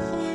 Yeah.